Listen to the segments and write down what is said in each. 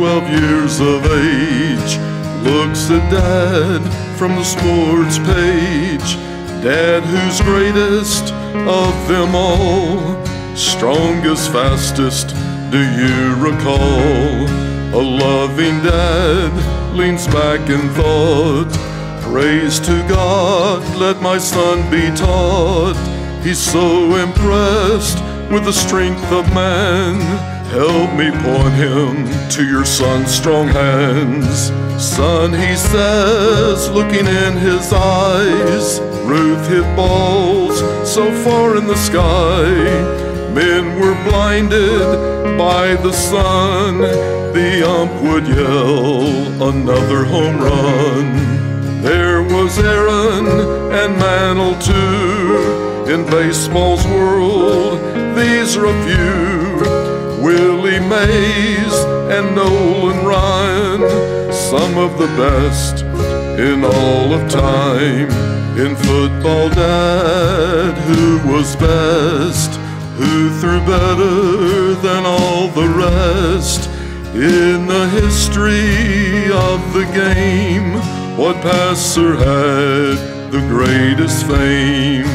twelve years of age. Looks at dad from the sports page. Dad, who's greatest of them all? Strongest, fastest, do you recall? A loving dad leans back in thought. Praise to God, let my son be taught. He's so impressed with the strength of man Help me point him to your son's strong hands. Son, he says, looking in his eyes, Ruth hit balls so far in the sky. Men were blinded by the sun. The ump would yell another home run. There was Aaron and Mantle too. In baseball's world, these are a few. Willie Mays and Nolan Ryan, some of the best in all of time. In football, Dad, who was best? Who threw better than all the rest? In the history of the game, what passer had the greatest fame?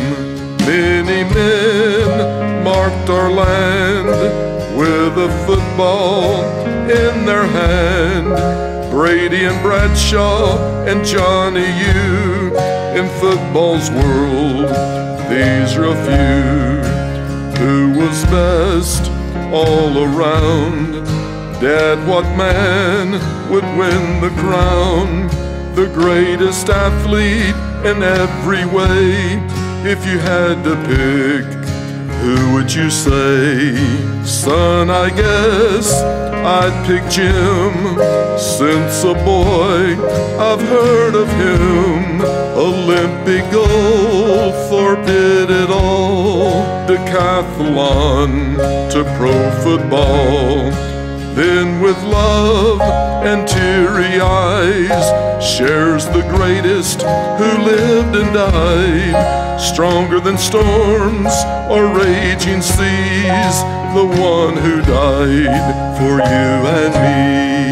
Many men marked our land football in their hand. Brady and Bradshaw and Johnny U in football's world, these are a few. Who was best all around? Dad, what man would win the crown? The greatest athlete in every way. If you had to pick, who would you say? Son, I guess I'd pick Jim. Since a boy, I've heard of him. Olympic gold forbid it all. Decathlon to pro football. Then with love and teary eyes shares the greatest who lived and died. Stronger than storms or raging seas, the one who died for you and me.